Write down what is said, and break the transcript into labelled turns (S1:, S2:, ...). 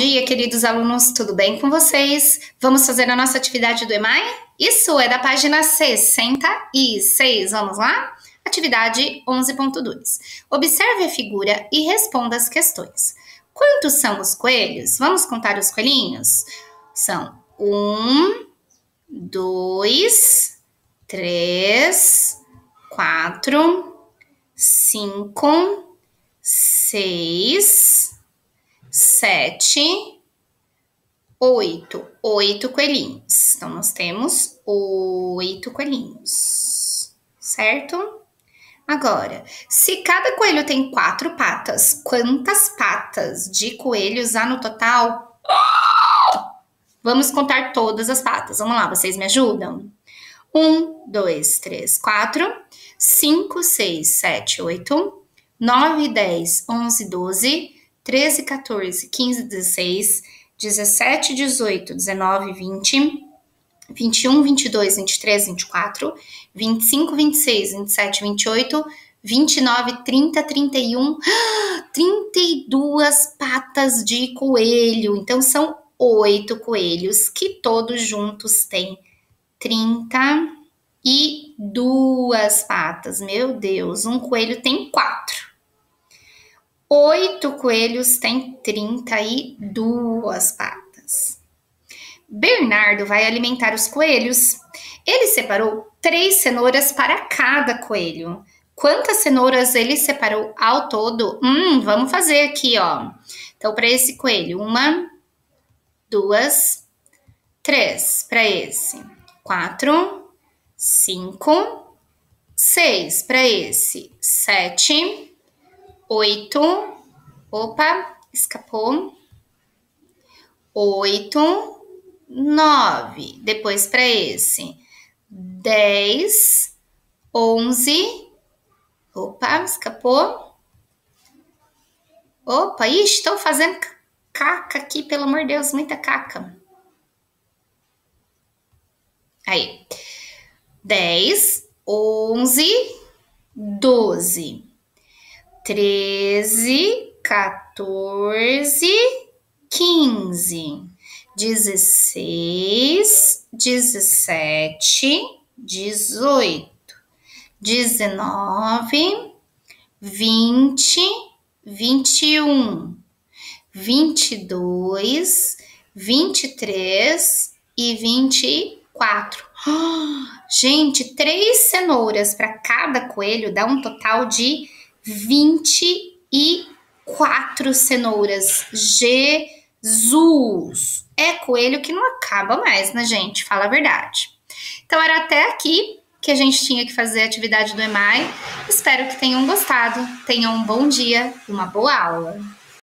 S1: dia, queridos alunos, tudo bem com vocês? Vamos fazer a nossa atividade do EMAI? Isso é da página 66, vamos lá? Atividade 11.2. Observe a figura e responda as questões. Quantos são os coelhos? Vamos contar os coelhinhos? São um, dois, três, quatro, cinco, seis, sete, oito. Oito coelhinhos. Então, nós temos oito coelhinhos, certo? Agora, se cada coelho tem quatro patas, quantas patas de coelhos há no total? Vamos contar todas as patas. Vamos lá, vocês me ajudam? Um, dois, três, quatro, cinco, seis, sete, oito, nove, dez, onze, doze, 13, 14, 15, 16, 17, 18, 19, 20, 21, 22, 23, 24, 25, 26, 27, 28, 29, 30, 31, 32 patas de coelho. Então são oito coelhos que todos juntos têm 32 patas. Meu Deus, um coelho tem quatro. Oito coelhos têm 32 patas. Bernardo vai alimentar os coelhos. Ele separou três cenouras para cada coelho. Quantas cenouras ele separou ao todo? Hum, vamos fazer aqui, ó. Então, para esse coelho, uma, duas, três. Para esse, quatro, cinco, seis. Para esse, sete oito, opa, escapou, oito, nove, depois para esse, dez, onze, opa, escapou, opa, ixi, estou fazendo caca aqui, pelo amor de Deus, muita caca. Aí, dez, onze, doze treze, 14, 15, 16, 17, 18, 19, 20, 21, 22, 23 e 24. Oh, gente, três cenouras para cada coelho dá um total de 24 cenouras. Jesus! É coelho que não acaba mais, né, gente? Fala a verdade. Então era até aqui que a gente tinha que fazer a atividade do EMAI. Espero que tenham gostado. Tenham um bom dia e uma boa aula.